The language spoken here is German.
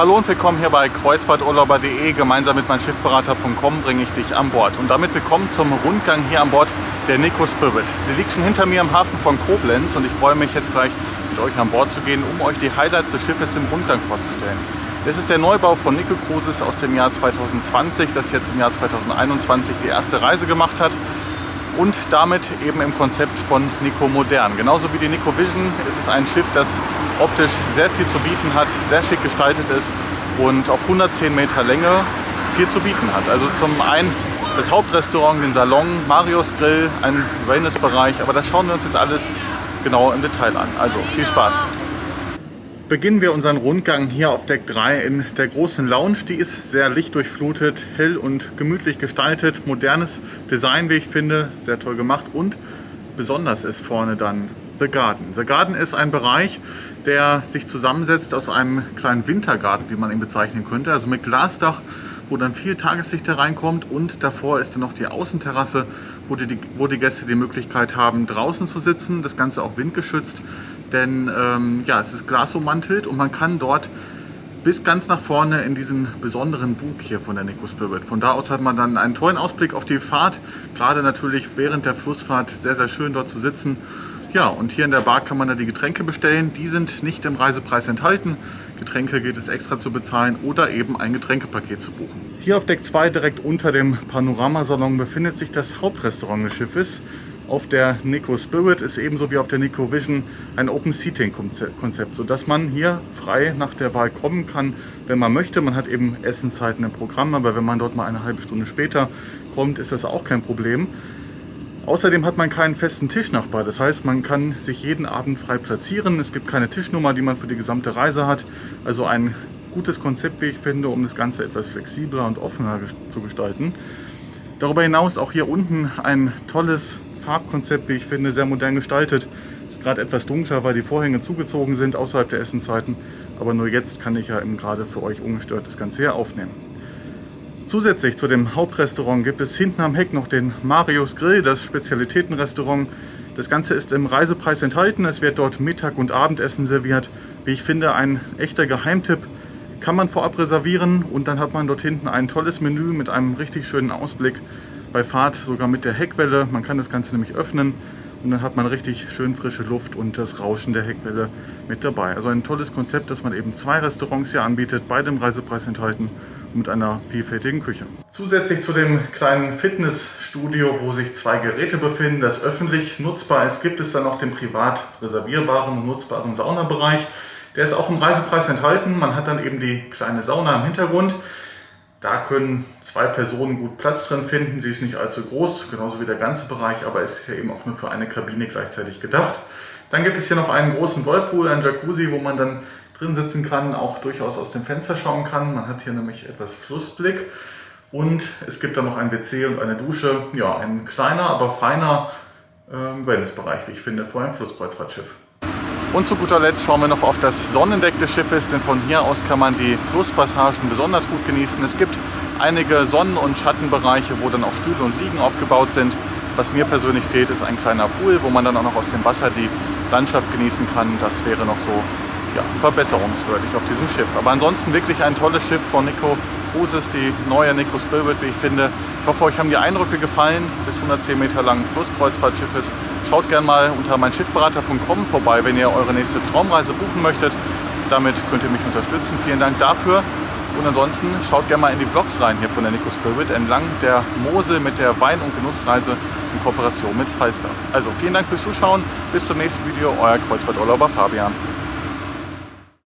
Hallo und willkommen hier bei kreuzfahrturlauber.de. Gemeinsam mit meinschiffberater.com bringe ich dich an Bord. Und damit willkommen zum Rundgang hier an Bord der Nico Spirit. Sie liegt schon hinter mir im Hafen von Koblenz und ich freue mich jetzt gleich mit euch an Bord zu gehen, um euch die Highlights des Schiffes im Rundgang vorzustellen. Das ist der Neubau von Nico Cruises aus dem Jahr 2020, das jetzt im Jahr 2021 die erste Reise gemacht hat und damit eben im Konzept von Nico Modern. Genauso wie die Nico Vision ist es ein Schiff, das optisch sehr viel zu bieten hat, sehr schick gestaltet ist und auf 110 Meter Länge viel zu bieten hat. Also zum einen das Hauptrestaurant, den Salon, Marios Grill, ein Wellnessbereich, aber das schauen wir uns jetzt alles genau im Detail an. Also viel Spaß! Beginnen wir unseren Rundgang hier auf Deck 3 in der großen Lounge. Die ist sehr lichtdurchflutet, hell und gemütlich gestaltet. Modernes Design, wie ich finde, sehr toll gemacht. Und besonders ist vorne dann The Garden. The Garden ist ein Bereich, der sich zusammensetzt aus einem kleinen Wintergarten, wie man ihn bezeichnen könnte. Also mit Glasdach, wo dann viel Tageslicht hereinkommt. Und davor ist dann noch die Außenterrasse, wo die, wo die Gäste die Möglichkeit haben, draußen zu sitzen. Das Ganze auch windgeschützt denn ähm, ja, es ist glasummantelt und man kann dort bis ganz nach vorne in diesen besonderen Bug hier von der Nico Spirit. Von da aus hat man dann einen tollen Ausblick auf die Fahrt, gerade natürlich während der Flussfahrt sehr, sehr schön dort zu sitzen. Ja, und hier in der Bar kann man dann die Getränke bestellen. Die sind nicht im Reisepreis enthalten. Getränke geht es extra zu bezahlen oder eben ein Getränkepaket zu buchen. Hier auf Deck 2 direkt unter dem Panoramasalon befindet sich das Hauptrestaurant des Schiffes. Auf der Nico Spirit ist ebenso wie auf der Nico Vision ein Open Seating Konzept, sodass man hier frei nach der Wahl kommen kann, wenn man möchte. Man hat eben Essenszeiten im Programm, aber wenn man dort mal eine halbe Stunde später kommt, ist das auch kein Problem. Außerdem hat man keinen festen Tischnachbar, das heißt, man kann sich jeden Abend frei platzieren. Es gibt keine Tischnummer, die man für die gesamte Reise hat. Also ein gutes Konzept, wie ich finde, um das Ganze etwas flexibler und offener zu gestalten. Darüber hinaus auch hier unten ein tolles Farbkonzept, wie ich finde, sehr modern gestaltet. Es ist gerade etwas dunkler, weil die Vorhänge zugezogen sind außerhalb der Essenszeiten. Aber nur jetzt kann ich ja eben gerade für euch ungestört das Ganze hier aufnehmen. Zusätzlich zu dem Hauptrestaurant gibt es hinten am Heck noch den Marius Grill, das Spezialitätenrestaurant. Das Ganze ist im Reisepreis enthalten. Es wird dort Mittag- und Abendessen serviert. Wie ich finde, ein echter Geheimtipp. Kann man vorab reservieren und dann hat man dort hinten ein tolles Menü mit einem richtig schönen Ausblick bei Fahrt sogar mit der Heckwelle. Man kann das Ganze nämlich öffnen und dann hat man richtig schön frische Luft und das Rauschen der Heckwelle mit dabei. Also ein tolles Konzept, dass man eben zwei Restaurants hier anbietet, beide im Reisepreis enthalten mit einer vielfältigen Küche. Zusätzlich zu dem kleinen Fitnessstudio, wo sich zwei Geräte befinden, das öffentlich nutzbar ist, gibt es dann noch den privat reservierbaren und nutzbaren Saunabereich. Der ist auch im Reisepreis enthalten. Man hat dann eben die kleine Sauna im Hintergrund. Da können zwei Personen gut Platz drin finden. Sie ist nicht allzu groß, genauso wie der ganze Bereich, aber ist ja eben auch nur für eine Kabine gleichzeitig gedacht. Dann gibt es hier noch einen großen Whirlpool, einen Jacuzzi, wo man dann drin sitzen kann, auch durchaus aus dem Fenster schauen kann. Man hat hier nämlich etwas Flussblick. Und es gibt dann noch ein WC und eine Dusche. Ja, ein kleiner, aber feiner äh, Wellnessbereich, wie ich finde, vor einem Flusskreuzfahrtschiff. Und zu guter Letzt schauen wir noch auf das Sonnendeck des Schiffes, denn von hier aus kann man die Flusspassagen besonders gut genießen. Es gibt einige Sonnen- und Schattenbereiche, wo dann auch Stühle und Liegen aufgebaut sind. Was mir persönlich fehlt, ist ein kleiner Pool, wo man dann auch noch aus dem Wasser die Landschaft genießen kann. Das wäre noch so ja, verbesserungswürdig auf diesem Schiff. Aber ansonsten wirklich ein tolles Schiff von Nico Cruises, die neue Nico Spirit, wie ich finde. Ich hoffe, euch haben die Eindrücke gefallen des 110 Meter langen Flusskreuzfahrtschiffes. Schaut gerne mal unter meinschiffberater.com vorbei, wenn ihr eure nächste Traumreise buchen möchtet. Damit könnt ihr mich unterstützen. Vielen Dank dafür. Und ansonsten schaut gerne mal in die Vlogs rein hier von der Nico Spirit entlang der Mosel mit der Wein- und Genussreise in Kooperation mit Falstaff. Also vielen Dank fürs Zuschauen. Bis zum nächsten Video. Euer Kreuzfahrturlauber Fabian.